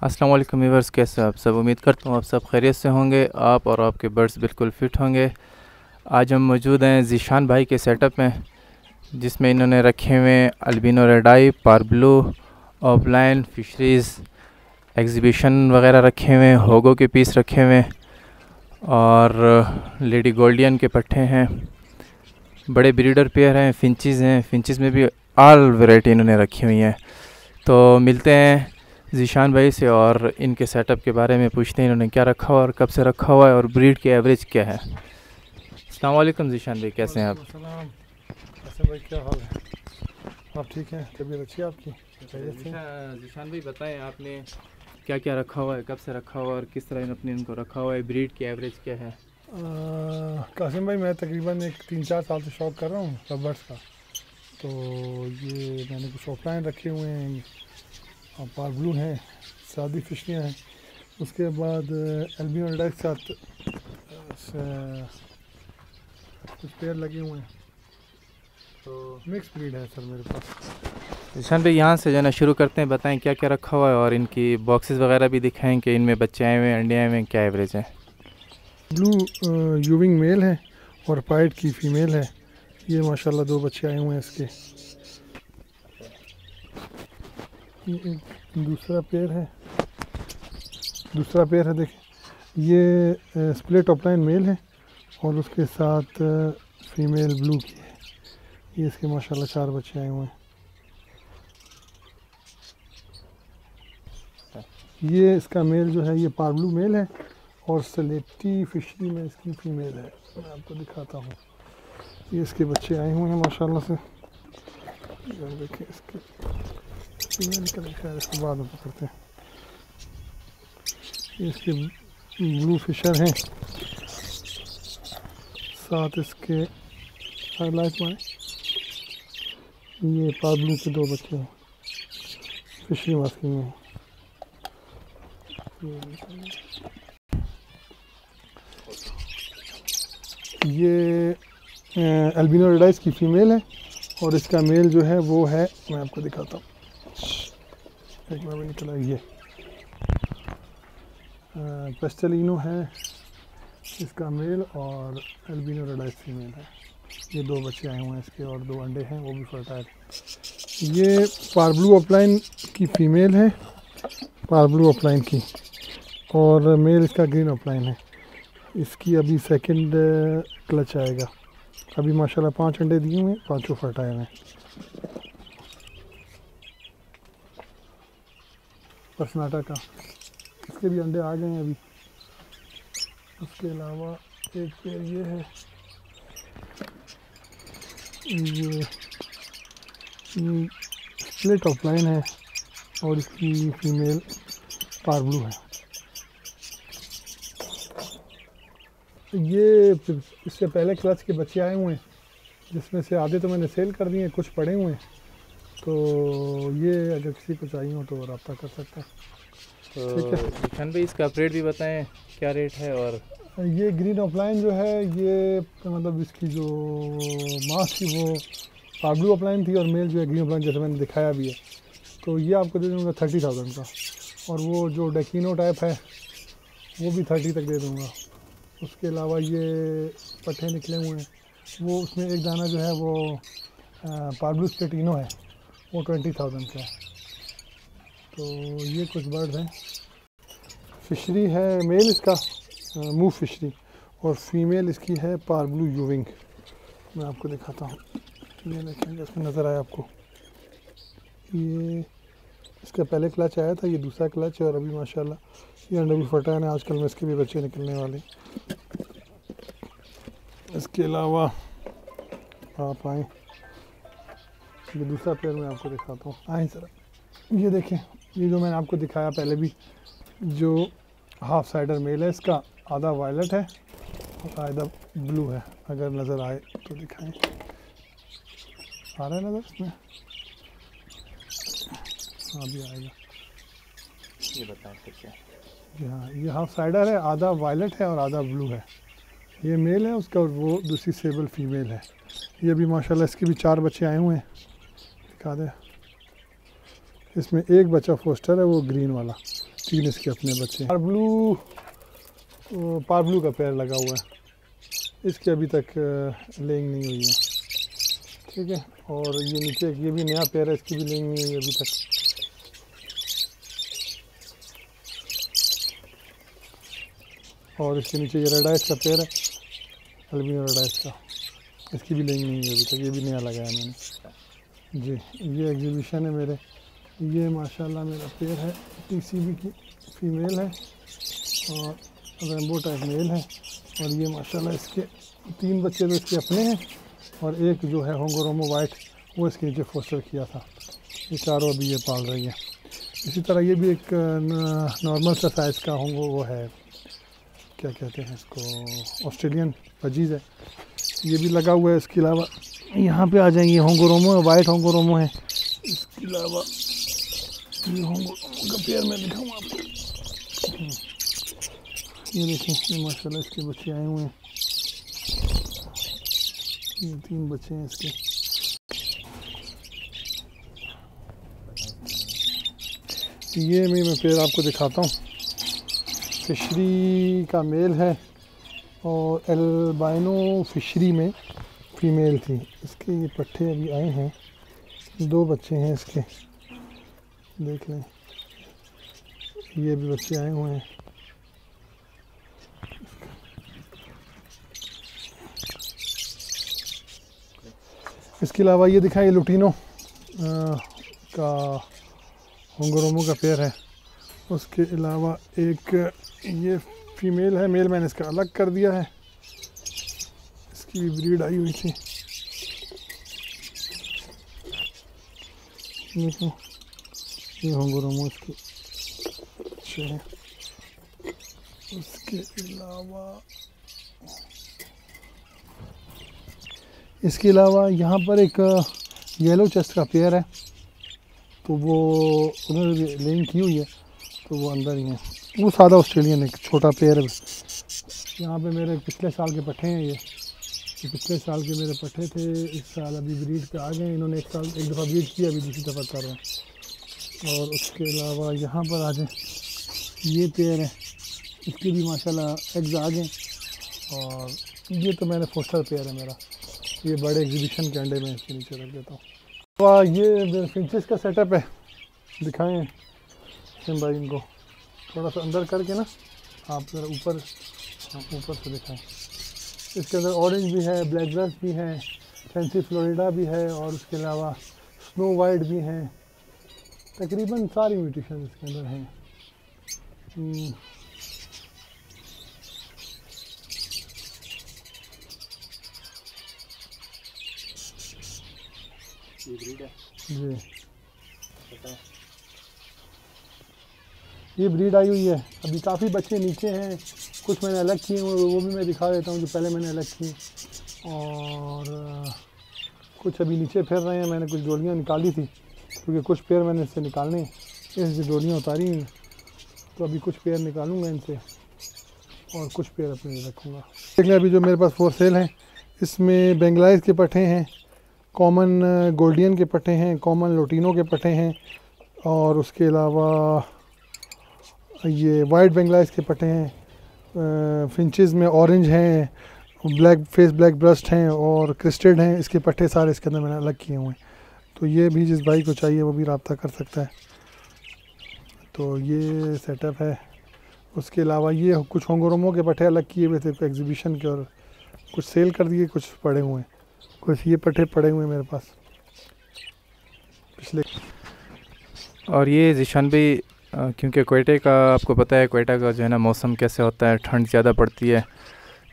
अस्सलाम वालेकुम व्यूवर्स कैसे हैं आप सब? उम्मीद करता हूँ आप सब खैरियत से होंगे, आप और आपके बर्ड्स बिल्कुल फिट होंगे। आज हम मौजूद हैं जीशान भाई के सेटअप में, जिसमें इन्होंने रखे हुए albino red eye parblue, opaline, fischeri, exhibition वगैरह रखे हुए हैं, होगो के पीस रखे हुए हैं, और लेडी गोल्डियन के पट्टे हैं। बड़े ब्रीडर पेयर हैं फिंचज़ हैं फिंचज़ में भी ऑल वैरायटी इन्होंने रखी हुई हैं। तो मिलते हैं जीशान भाई से और इनके सेटअप के बारे में पूछते हैं इन्होंने क्या रखा हुआ और कब से रखा हुआ है और ब्रीड की एवरेज क्या है? अल्लाम जीशान भाई कैसे हैं आप? भाई क्या हाल है? आप ठीक हैं? तबीयत अच्छी है आपकी? जीशान भाई बताएँ आपने क्या क्या रखा हुआ है कब से रखा हुआ है और किस तरह अपने इनको रखा हुआ है ब्रीड की एवरेज क्या है? कासिम भाई मैं तकरीबन एक तीन चार साल से शौक कर रहा हूँ रबर्स का। तो ये मैंने कुछ ऑफलाइन रखे हुए हैं और पार ब्लू हैं सादी फिशरियाँ हैं। उसके बाद एल्बियन के साथ कुछ पेड़ लगे हुए हैं। तो मिक्स ब्रीड है सर मेरे पास। ईशान भाई यहाँ से जाना शुरू करते हैं। बताएँ क्या क्या रखा हुआ है और इनकी बॉक्सेस वगैरह भी दिखाएँ कि इनमें बच्चे आए हुए हैं अंडे आए हुए हैं क्या एवरेज है? ब्लू यूविंग मेल है और पाइट की फ़ीमेल है। ये माशाल्लाह दो बच्चे आए हुए हैं इसके। दूसरा पेड़ है। दूसरा पेड़ है देखिए ये स्प्लिट ऑपलाइन मेल है और उसके साथ फीमेल ब्लू की है। ये इसके माशाल्लाह चार बच्चे आए हुए हैं। ये इसका मेल जो है, ये पार्बलू मेल है और सलेटी फिशरी में इसकी फीमेल है। मैं आपको दिखाता हूँ। ये इसके बच्चे आए हुए हैं, माशाल्लाह से। देखिए इसके। फीमेल का देखा इसके बाद में पकड़ते हैं इसके ब्लू फिशर हैं साथ इसके हाईलाइट में ये पाब्लू के दो बच्चे हैं फिशरी मास्किंग में ये एल्बिनो रेडाइस की फ़ीमेल है और इसका मेल जो है वो है मैं आपको दिखाता हूँ एक बार निकला ये पेस्टलिनो है, इसका मेल और एल्बिनो रेडाइस फीमेल है। ये दो बच्चे आए हुए हैं इसके और दो अंडे हैं, वो भी फर्टाइल ये पारब्लू अपलाइन की फ़ीमेल है पारब्लू अपलाइन की। और मेल इसका ग्रीन अपलाइन है। इसकी अभी सेकंड क्लच आएगा। अभी माशाल्लाह पाँच अंडे दिए हुए हैं, पाँचों फर्टाइल हैं। पसनाटा का। इसके भी अंडे आ गए हैं अभी। उसके अलावा एक पेड़ ये है। ये स्प्लिट ऑफलाइन है और इसकी फीमेल पार ब्लू है। ये इससे पहले क्लच के बच्चे आए हुए हैं, जिसमें से आधे तो मैंने सेल कर दिए कुछ पड़े हुए हैं। तो ये अगर किसी को चाहिए हो तो रब्ता कर सकता है। तो खान भाई इसका रेट भी बताएँ क्या रेट है और ये ग्रीन ऑफलाइन जो है ये मतलब इसकी जो मास थी वो पाब्लू ऑफलाइन थी और मेल जो है ग्रीन ऑफलाइन जैसे मैंने दिखाया भी है। तो ये आपको दे दूँगा थर्टी थाउज़ेंड का। और वो जो डेकिनो टाइप है वो भी थर्टी तक दे दूँगा। उसके अलावा ये पट्टे निकले हुए हैं। वो उसमें एक दाना जो है वो पार्बलू स्टेटिनो है। वो ट्वेंटी थाउज़ेंड का है। तो ये कुछ बर्ड हैं। फिशरी है मेल इसका मूव फिशरी और फीमेल इसकी है पार्बलू यूविंग मैं आपको दिखाता हूँ। ये इसमें नज़र आया आपको। ये इसका पहले क्लच आया था, ये दूसरा क्लच है और अभी माशाल्लाह ये अंडा भी फटा है आजकल में इसके भी बच्चे निकलने वाले इसके अलावा आप आए। ये दूसरा पेड़ मैं आपको दिखाता हूँ। आए सर। ये देखें ये जो मैंने आपको दिखाया पहले भी जो हाफ़ साइडर मेल है इसका आधा वायलट है और आधा ब्लू है। अगर नज़र आए तो दिखाएँ। आ रहा है नज़र इसमें? हाँ भी आएगा। ये बताएँ क्या जी हाँ ये हाफ़ साइडर है आधा वायलट है और आधा ब्लू है। ये मेल है उसका और वो दूसरी सेबल फीमेल है। ये भी माशाल्लाह इसके भी चार बच्चे आए हुए हैं। दिखा दे। इसमें एक बच्चा फोस्टर है, वो ग्रीन वाला। तीन इसके अपने बच्चे हैं ब्लू पार ब्लू का पैर लगा हुआ है। इसके अभी तक लेंग नहीं हुई है। ठीक है, और ये नीचे ये भी नया पैर है, इसकी भी लेंग नहीं हुई अभी तक। और इसके नीचे ये रेडाइस का पैर है अल्बिनो रेडाइस का। इसकी भी लेंग नहीं हुई अभी तक, ये भी नया लगाया मैंने। जी, ये एग्जीबिशन है मेरे। ये माशाल्लाह मेरा पेड़ है टीसीबी की फीमेल है और रेम्बो टाइप मेल है। और ये माशाल्लाह इसके तीन बच्चे तो इसके अपने हैं और एक जो है होंगोरोमो वाइट वो इसके नीचे फोस्टर किया था। ये चारों अभी ये पाल रही है। इसी तरह ये भी एक नॉर्मल सा साइज़ का होंगो, वो है, क्या कहते हैं इसको ऑस्ट्रेलियन पजीज़ है। ये भी लगा हुआ है इसके अलावा। यहाँ पे आ जाएँगे होंगोरोमो है वाइट होंगोरोमो है। इसके अलावा ये होंगो का पेयर मैं दिखाऊँ आपको। ये देखिए, ये माशाल्लाह इसके बच्चे आए हुए हैं। ये तीन बच्चे हैं इसके। ये मैं मैं पेड़ आपको दिखाता हूँ। फिशरी का मेल है। और एल्बाइनो फिशरी में फीमेल थी। इसके ये पट्टे अभी आए हैं। दो बच्चे हैं इसके। देख लें। ये भी बच्चे आए हुए हैं। इसके अलावा ये दिखाएँ लुटीनो का होंगरोमो का पेयर है। उसके अलावा एक ये फीमेल है, मेल मैंने इसका अलग कर दिया है। इसकी भी ब्रीड आई हुई थी। देखो ये होंगरोमो इसकी अच्छे हैं। उसके अलावा, इसके अलावा यहाँ पर एक येलो चेस्ट का पेयर है। तो वो उन्होंने लेन की हुई है तो वो अंदर ही है। वो सादा ऑस्ट्रेलियन है छोटा पेयर है। यहाँ पे मेरे पिछले साल के पट्टे हैं ये। पिछले साल के मेरे पट्टे थे, इस साल अभी ब्रीड पे आ गए इन्होंने एक साल, एक दफ़ा ब्रीड किया, अभी दूसरी दफ़ा कर रहे हैं। और उसके अलावा यहाँ पर आ जाए ये पेयर है। इसके भी माशाल्लाह एग्ज आ गए और ये तो मैंने फोस्टर पेयर है मेरा। ये बड़े एग्जीबिशन के अंडे में इसके नीचे रख देता हूँ। तो ये फिंचेस का सेटअप है। दिखाएँ। सिम भाई इनको। थोड़ा सा अंदर करके ना आप ज़रा ऊपर हाँ ऊपर से दिखाएँ। इसके अंदर ऑरेंज भी है ब्लैक ग्रास भी है फैंसी फ्लोरिडा भी है और उसके अलावा स्नो वाइट भी है। तकरीबन सारी म्यूटेशन इसके अंदर हैं। हम्म। जी। ये ब्रीड आई हुई है। अभी काफ़ी बच्चे नीचे हैं। कुछ मैंने अलग किए हुए, वो भी मैं दिखा देता हूँ जो पहले मैंने अलग किए। और कुछ अभी नीचे फिर रहे हैं। मैंने कुछ डोलियाँ निकाली थी, क्योंकि कुछ पेड़ मैंने इससे निकालने इससे डोलियाँ उतारी हैं। तो अभी कुछ पेड़ निकालूँगा इनसे, और कुछ पेड़ अपने रखूँगा। देख लें, अभी जो मेरे पास फोर सेल हैं, इसमें बेंगलाइज के पट्टे हैं कॉमन गोल्डियन के पट्टे हैं कॉमन लोटिनो के पट्टे हैं, और उसके अलावा ये वाइट बंगला इसके पट्टे हैं फिंचज़ में ऑरेंज हैं ब्लैक फेस ब्लैक ब्रस्ट हैं और क्रिस्टेड हैं, इसके पट्टे सारे इसके अंदर मैंने अलग किए हुए हैं। तो ये भी जिस भाई को चाहिए वो भी रबता कर सकता है। तो ये सेटअप है। उसके अलावा ये कुछ होंगोरोमो के पट्टे अलग किए हुए थे एग्जीबिशन के और कुछ सेल कर दिए, कुछ पड़े हुए हैं। कुछ ये पट्टे पड़े हुए हैं मेरे पास। पिछले और ये जिशान भाई क्योंकि कोयटे का, आपको पता है कोयटा का जो है ना मौसम कैसे होता है, ठंड ज़्यादा पड़ती है।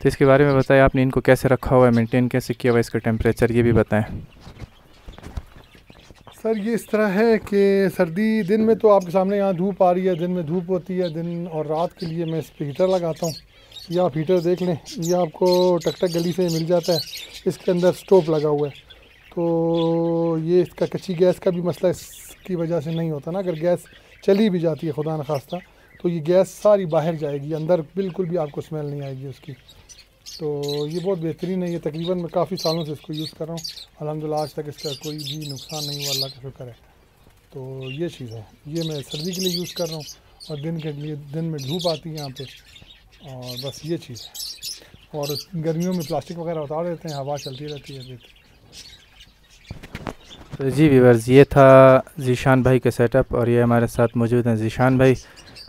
तो इसके बारे में बताएँ, आपने इनको कैसे रखा हुआ है, मेंटेन कैसे किया हुआ है इसका टेम्परेचर ये भी बताएँ। सर, ये इस तरह है कि सर्दी दिन में तो आपके सामने यहाँ धूप आ रही है, दिन में धूप होती है, दिन और रात के लिए मैं इस पर हीटर लगाता हूँ। या आप हीटर देख लें, ये आपको टकटक गली से मिल जाता है, इसके अंदर स्टोव लगा हुआ है। तो ये इसका कच्ची गैस का भी मसला इसकी वजह से नहीं होता ना, अगर गैस चली भी जाती है, खुदा न खास्ता तो ये गैस सारी बाहर जाएगी, अंदर बिल्कुल भी आपको स्मेल नहीं आएगी उसकी। तो ये बहुत बेहतरीन है, ये तकरीबन मैं काफ़ी सालों से इसको यूज़ कर रहा हूँ। अलहमदिल्ला आज तक इसका कोई भी नुकसान नहीं हुआ, अल्लाह का शुक्र है। तो ये चीज़ है, ये मैं सर्दी के लिए यूज़ कर रहा हूँ और दिन के लिए, दिन में धूप आती है यहाँ पे। और बस ये चीज़ है। और गर्मियों में प्लास्टिक वगैरह उतार देते हैं, हवा चलती रहती है तो जी वीवर्स ये था जीशान भाई का सेटअप और ये हमारे साथ मौजूद हैं जीशान भाई।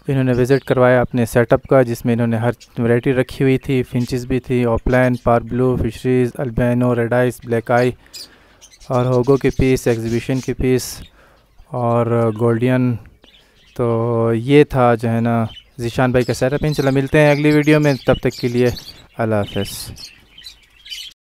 इन्होंने विज़िट करवाया अपने सेटअप का, जिसमें इन्होंने हर वैरायटी रखी हुई थी फिंचेस भी थी opaline parblue fischeri albino red eyes black eye और होगो के पीस एग्जीबिशन के पीस और गोल्डियन तो ये था जो है ना, जीशान भाई का सेटअप इन चला मिलते हैं अगली वीडियो में, तब तक के लिए अल्लाह हाफ़